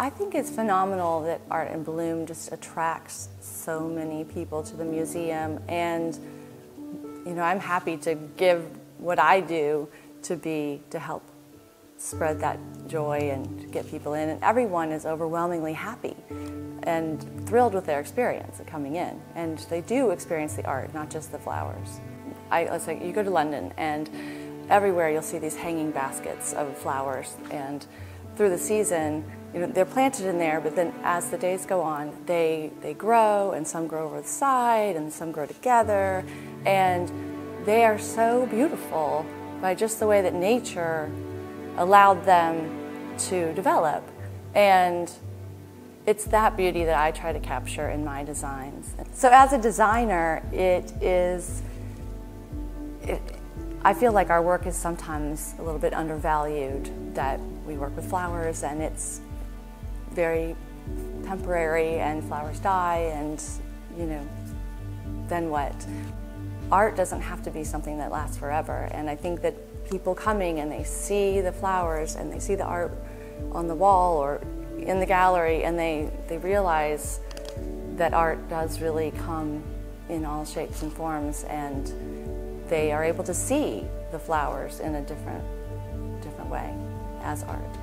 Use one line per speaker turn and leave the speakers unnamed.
I think it's phenomenal that Art in Bloom just attracts so many people to the museum. And you know, I'm happy to give what I do to be to help spread that joy and get people in. And everyone is overwhelmingly happy and thrilled with their experience of coming in. And they do experience the art not just the flowers. I, you go to London and everywhere you'll see these hanging baskets of flowers. And through the season you know, they're planted in there, but then as the days go on, they, they grow, and some grow over the side, and some grow together, and they are so beautiful by just the way that nature allowed them to develop. And it's that beauty that I try to capture in my designs. So as a designer, it is, I feel like our work is sometimes a little bit undervalued, that we work with flowers and it's very temporary and flowers die and, you know, then what? Art doesn't have to be something that lasts forever. And I think that people coming and they see the flowers and they see the art on the wall or in the gallery and they, they realize that art does really come in all shapes and forms and they are able to see the flowers in a different, different way as art.